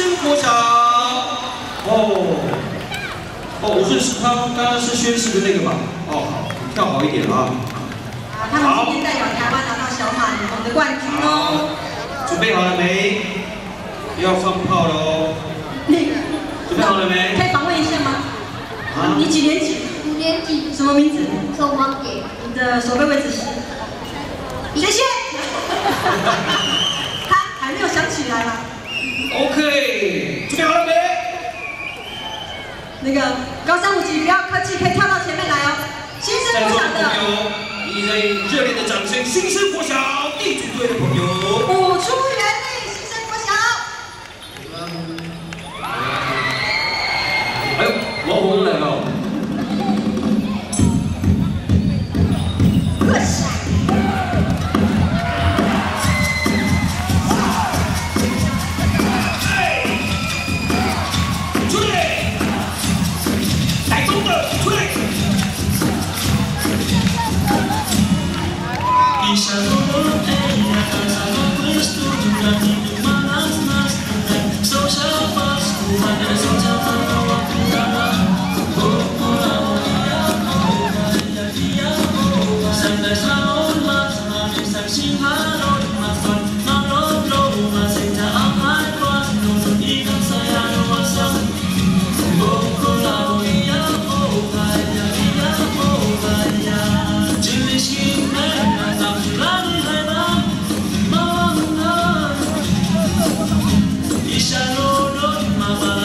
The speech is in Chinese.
生国小。哦，哦，我是他刚刚是宣誓的那个吧？哦，好，跳好一点啊。啊，他们今天代表台湾拿到小马联盟的冠军哦。准备好了没？要放炮喽。你准备好了没？可以访问一下吗？啊你几年级？五年级什么名字？手王给你的手背位置是？谢谢。他还没有想起来吗？OK，准备好了没？那个高三五级不要客气，可以跳到前面来哦。新生国小的朋友，以热烈的掌声，新生国小地主队的朋友。补出原力，新生国小。哎呦，王红来了。Social fast, who I guess I'm Mama.